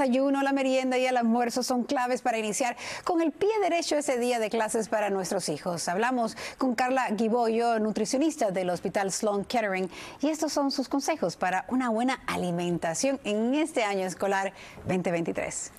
desayuno, la merienda y el almuerzo son claves para iniciar con el pie derecho ese día de clases para nuestros hijos. Hablamos con Carla Giboyo, nutricionista del Hospital Sloan Kettering, y estos son sus consejos para una buena alimentación en este año escolar 2023.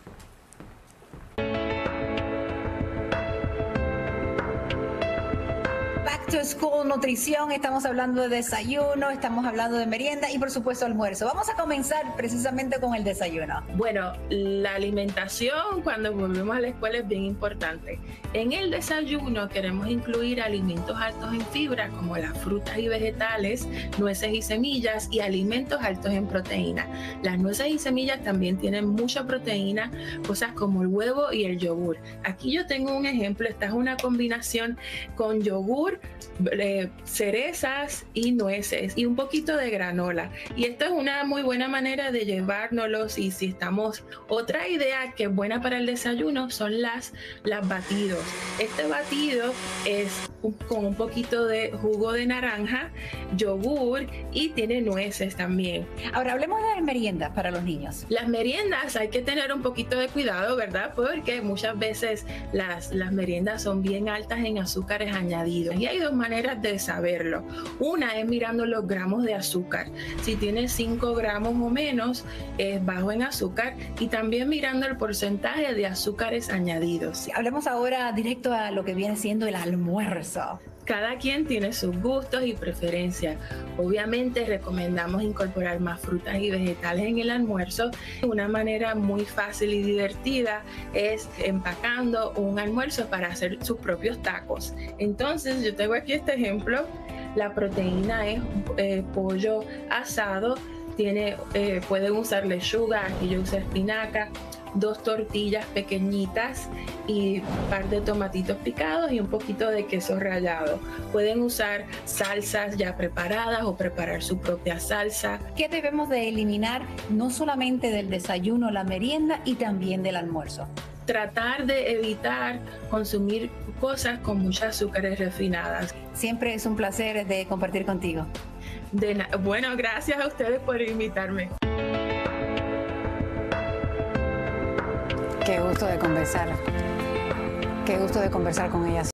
To School Nutrición, estamos hablando de desayuno, estamos hablando de merienda y por supuesto almuerzo. Vamos a comenzar precisamente con el desayuno. Bueno, la alimentación cuando volvemos a la escuela es bien importante. En el desayuno queremos incluir alimentos altos en fibra como las frutas y vegetales, nueces y semillas y alimentos altos en proteína. Las nueces y semillas también tienen mucha proteína, cosas como el huevo y el yogur. Aquí yo tengo un ejemplo, esta es una combinación con yogur, eh, cerezas y nueces y un poquito de granola. Y esto es una muy buena manera de llevárnoslos y si estamos... Otra idea que es buena para el desayuno son las, las batidos. Este batido es con un poquito de jugo de naranja, yogur y tiene nueces también. Ahora hablemos de las meriendas para los niños. Las meriendas hay que tener un poquito de cuidado, ¿verdad? Porque muchas veces las, las meriendas son bien altas en azúcares añadidos. Y hay dos maneras de saberlo. Una es mirando los gramos de azúcar. Si tiene 5 gramos o menos, es bajo en azúcar. Y también mirando el porcentaje de azúcares añadidos. Hablemos ahora directo a lo que viene siendo el almuerzo. Cada quien tiene sus gustos y preferencias. Obviamente recomendamos incorporar más frutas y vegetales en el almuerzo. Una manera muy fácil y divertida es empacando un almuerzo para hacer sus propios tacos. Entonces yo tengo aquí este ejemplo. La proteína es eh, pollo asado. Tiene, eh, pueden usar lechuga, aquí yo uso espinaca, dos tortillas pequeñitas y un par de tomatitos picados y un poquito de queso rallado. Pueden usar salsas ya preparadas o preparar su propia salsa. ¿Qué debemos de eliminar no solamente del desayuno, la merienda y también del almuerzo? Tratar de evitar consumir cosas con muchas azúcares refinadas. Siempre es un placer de compartir contigo. bueno, gracias a ustedes por invitarme. Qué gusto de conversar. Qué gusto de conversar con ellas.